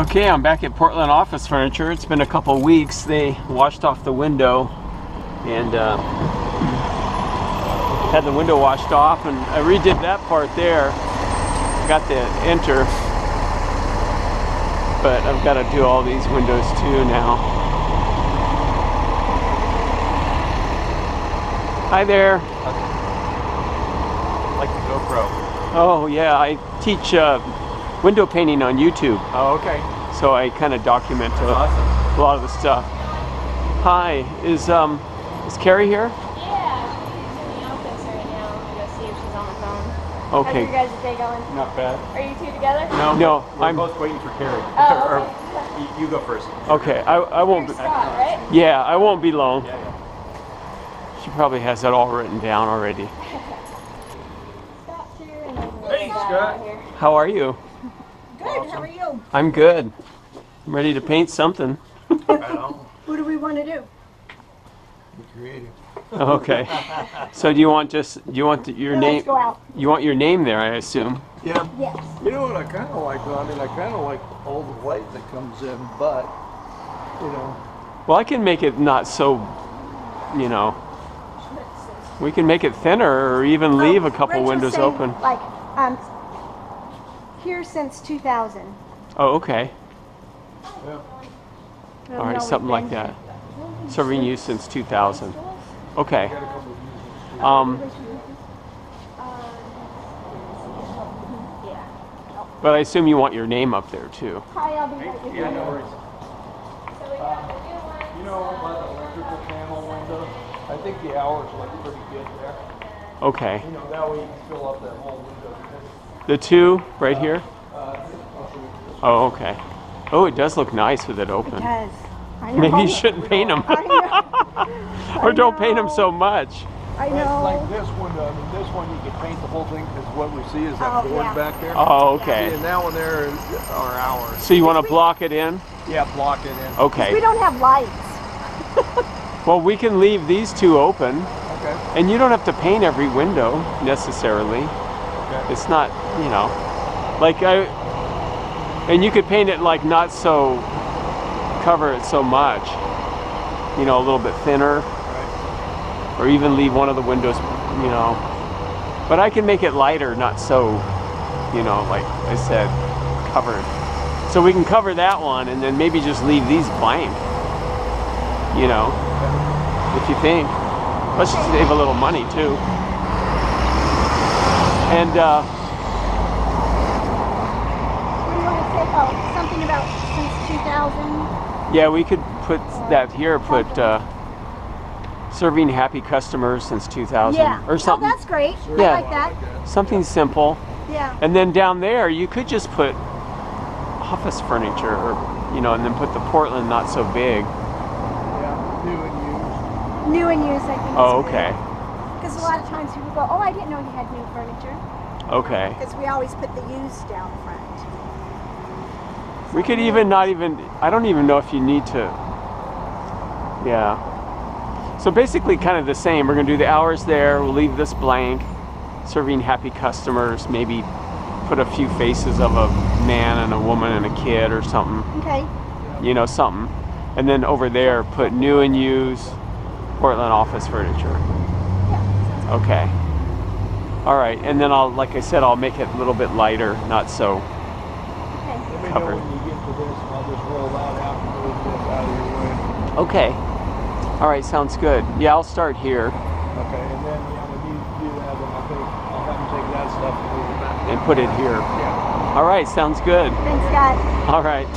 Okay, I'm back at Portland Office Furniture. It's been a couple weeks. They washed off the window and uh, had the window washed off, and I redid that part there. Got the enter, but I've got to do all these windows too now. Hi there. Like the GoPro. Oh yeah, I teach uh, window painting on YouTube. Oh, okay. so I kind of document a, Awesome. a lot of the stuff. Hi, is um is Carrie here? Yeah, she's in the office right now. I'm gonna go see if she's on the phone. How's your Okay. guys' day going? Not bad. Are you two together? No, No, we're I'm- both waiting for Carrie. Oh, Or- okay. you, you go first. Okay, I, I won't. You're Be, Scot, right? yeah, I won't be long. Yeah, yeah. She probably has that all written down already. Scot's here and then Hey, Scot Scot. out here. How are you? Good, how are you? I'm good. I'm ready to paint something. What do we want to do? Be creative. Okay. So do you want just do you want the, your Let's name? go out. You want your name there, I assume. Yeah, Yes. you know what I kind of like, though? I mean, I kind of like all the white that comes in, but, you know, Well, I can make it not so, you know. We can make it thinner, or even leave a couple Rachel's windows saying, open. Like, um, here since 2000. Oh, okay. yeah. All right, something like that. Serving you since 2000. Okay. Um, Yeah. but I assume you want your name up there too. Hi, I'll be right with you. Yeah, no worries. So we got the new one. You know, by the electrical panel window, I think the hours look pretty good there. Okay. You know, that way you can fill up that whole window. The two right here? Uh, I'll show you. Oh, okay. Oh, it does look nice with it open. Because I know. Maybe you shouldn't paint them. I know. or don't paint them so much. I Like, like know. this window, I mean, this one you can paint the whole thing because what we see is that Oh, board yeah. back there. Oh, See, okay. and that one there is our hours. So you want to block it in? Yeah, block it in. Okay. We don't have lights. Well, we can leave these two open, Okay. and you don't have to paint every window necessarily. Okay. It's not, you know, like I, and you could paint it like not so, cover it so much, you know, a little bit thinner, Right. or even leave one of the windows, you know. But I can make it lighter, not so, you know, like I said, covered. So we can cover that one, and then maybe just leave these blank, you know, if you think. Let's just save a little money too. And uh, What do you want to say? Oh, something about since 2000. yeah, we could put that here. Put uh, serving happy customers since 2000 Yeah. or something. Oh, that's great. Yeah. I like that. Something simple. Yeah. And then down there, you could just put office furniture, or you know, and then put the Portland not so big. Yeah, new and used. New and used, I think. Oh, okay, Because a lot of times people go, oh, I didn't know you had new furniture. okay. Because we always put the used down front. We could even not even. I don't even know if you need to. Yeah. So basically, kind of the same. We're gonna do the hours there. We'll leave this blank. Serving happy customers. Maybe put a few faces of a man and a woman and a kid or something. Okay. You know, something. And then over there, put new and used Portland office furniture. Yeah. Okay. All right. And then I'll, like I said, I'll make it a little bit lighter, not so. Okay. Covered. know when you get to this, and I'll just roll that out and move this out of your way. Okay. All right. Sounds good. Yeah, I'll start here. Okay, and then, yeah, when you do that, then I think I'll have them take that stuff and move it back. and put it here. Yeah. All right, sounds good. Thanks, Scot. All right.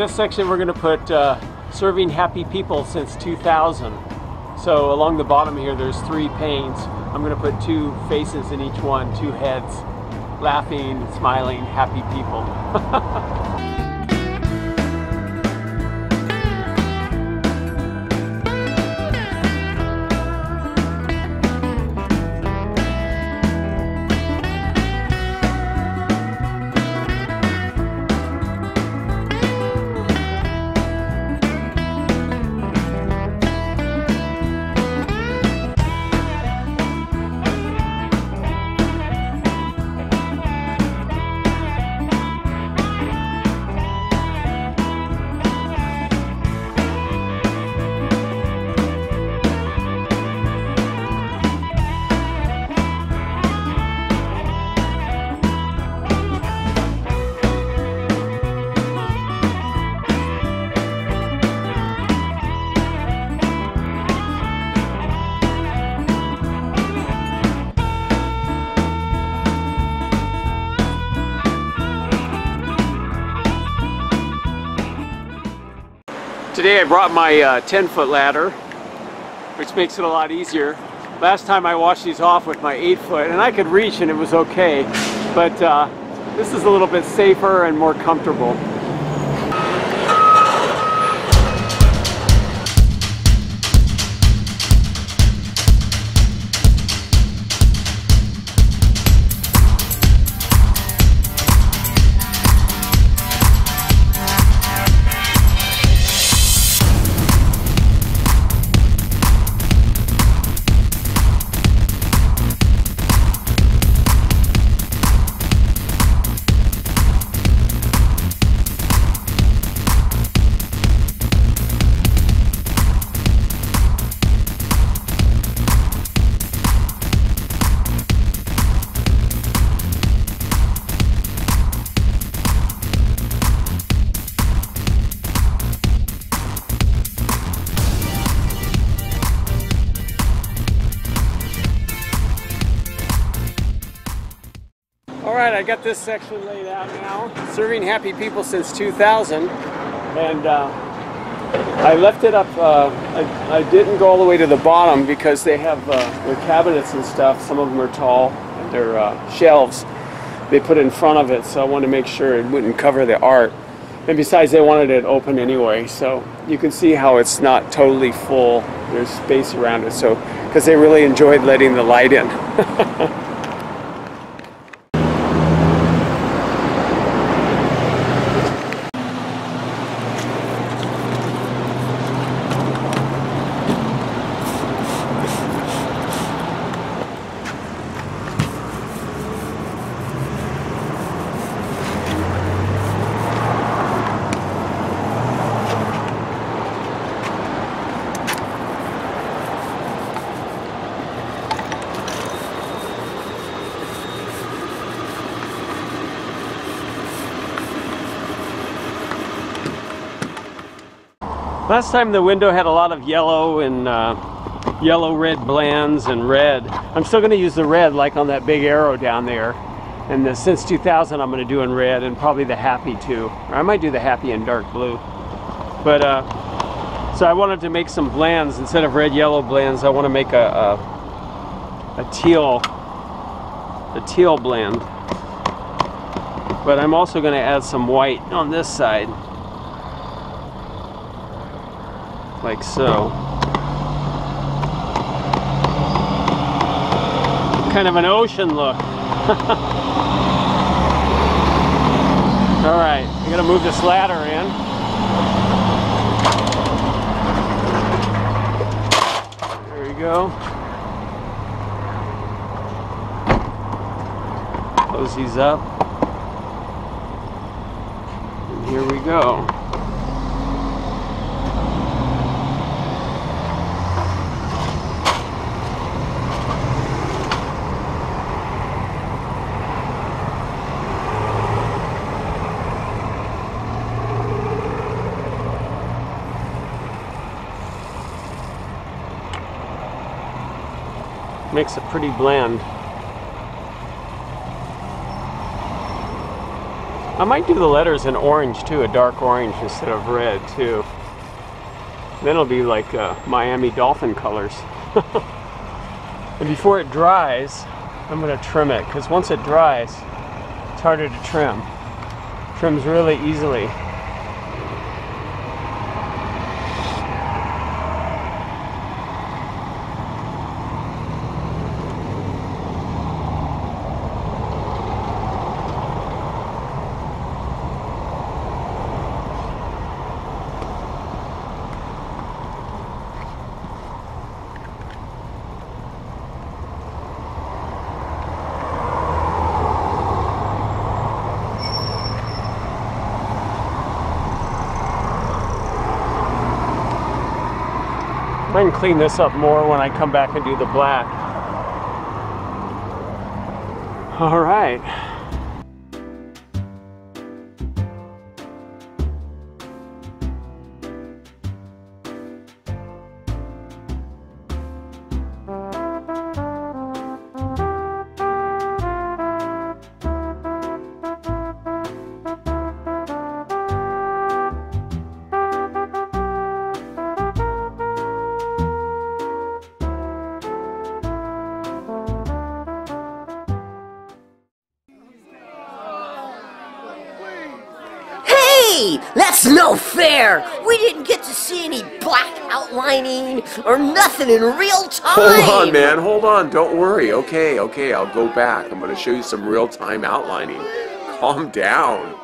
This section we're going to put uh, serving happy people since 2000. So along the bottom here there's three panes. I'm going to put two faces in each one, two heads, laughing, smiling, happy people. Today I brought my uh, 10 foot ladder, which makes it a lot easier. Last time I washed these off with my 8 foot, and I could reach and it was okay, but uh, this is a little bit safer and more comfortable. Got this section laid out now. Serving Happy People since 2000, and uh, I left it up. Uh, I, I didn't go all the way to the bottom because they have uh, their cabinets and stuff. Some of them are tall, their uh, shelves they put in front of it. So I wanted to make sure it wouldn't cover the art. And besides, they wanted it open anyway, so you can see how it's not totally full. There's space around it, so because they really enjoyed letting the light in. Last time the window had a lot of yellow and uh, yellow red blends and red. I'm still going to use the red like on that big arrow down there. And the, since 2000 I'm going to do in red and probably the happy too. Or I might do the happy in dark blue. But uh, so I wanted to make some blends instead of red yellow blends. I want to make a, a, a teal a teal blend. But I'm also going to add some white on this side. Like so. Kind of an ocean look. All right, I'm gonna move this ladder in. There we go. Close these up. And here we go. Makes a pretty blend. I might do the letters in orange too, a dark orange instead of red too. Then it'll be like uh, Miami Dolphin colors. and before it dries, I'm going to trim it because once it dries, it's harder to trim. Trims really easily. I can clean this up more when I come back and do the black. All right. That's no fair! We didn't get to see any black outlining or nothing in real time! Hold on, man. Hold on. Don't worry. Okay, okay. I'll go back. I'm going to show you some real time outlining. Calm down.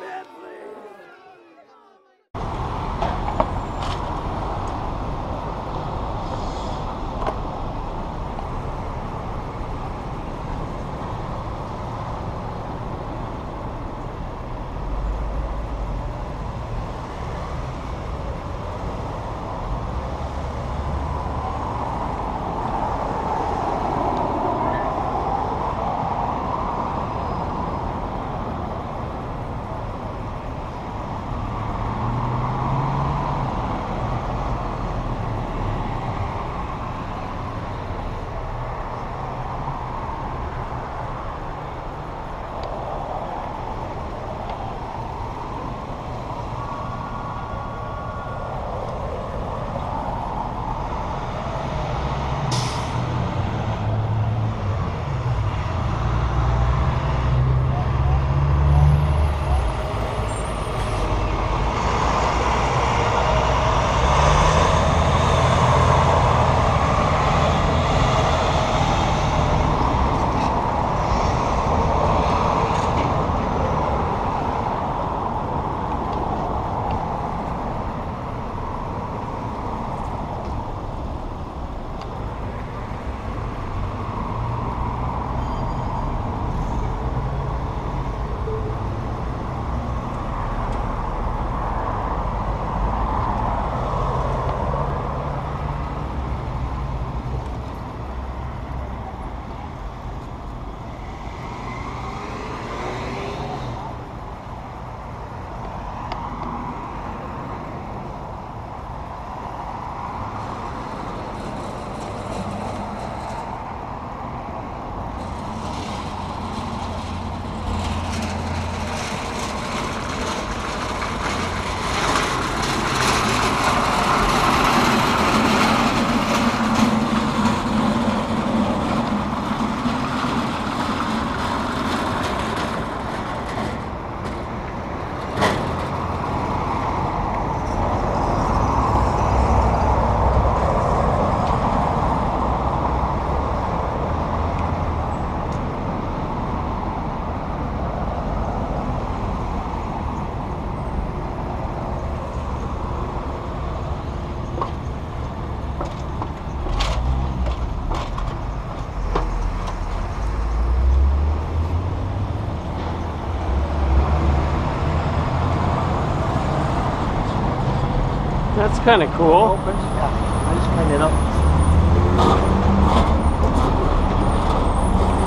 Kind of cool. Opens, yeah. I just cleaned it up.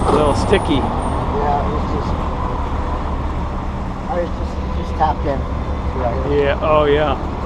A little sticky. Yeah, it was just. I was just just tapped in. Right. Yeah. Oh, yeah.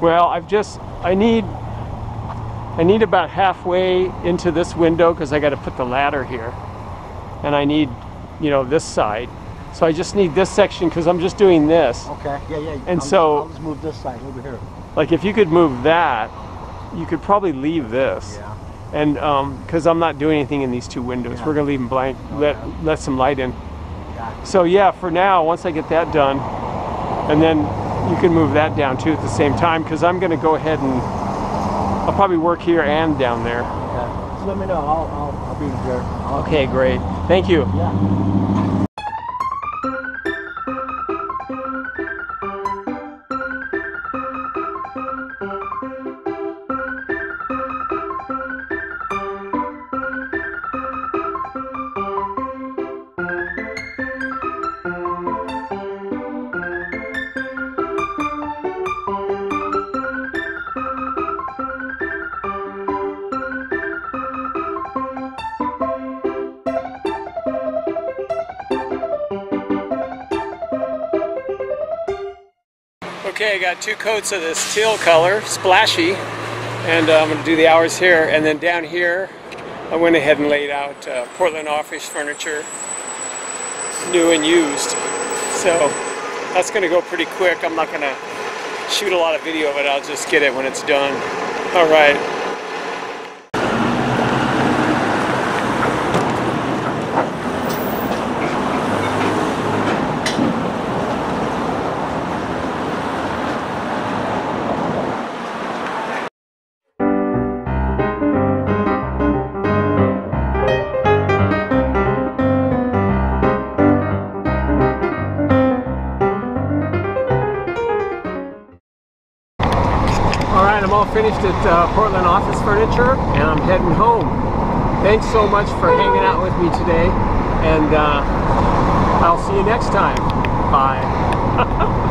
Well, I've just, I need, I need about halfway into this window because I got to put the ladder here. And I need, you know, this side. So I just need this section because I'm just doing this. Okay, yeah, yeah. And I'll, so- I'll just move this side over here. Like if you could move that, you could probably leave this. Yeah. And um, because I'm not doing anything in these two windows, Yeah. we're gonna leave them blank, let let some light in. Yeah. So yeah, for now, once I get that done, and then you can move that down too at the same time, because I'm gonna go ahead and I'll probably work here and down there. Yeah. Just let me know. I'll, I'll, I'll be there. I'll, Okay, great. Thank you. Yeah. Two coats of this teal color, splashy, and uh, I'm going to do the hours here. And then down here, I went ahead and laid out uh, Portland office furniture, new and used. So that's going to go pretty quick. I'm not going to shoot a lot of video of it. I'll just get it when it's done. All right. Right, I'm all finished at uh, Portland Office Furniture, and I'm heading home. Thanks so much for hanging out with me today, and uh, I'll see you next time. Bye.